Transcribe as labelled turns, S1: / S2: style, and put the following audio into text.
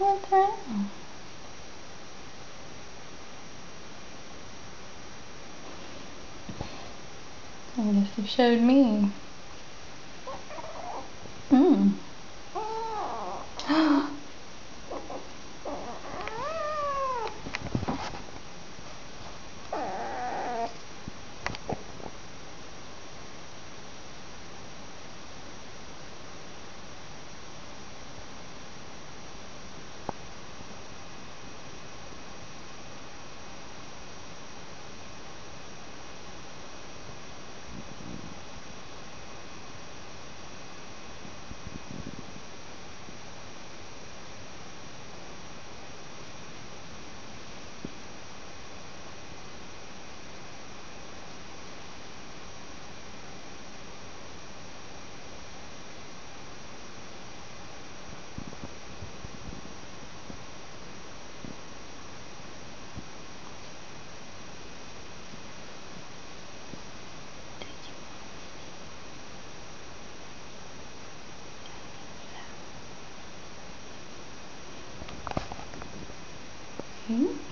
S1: around. I guess you showed me. Hmm?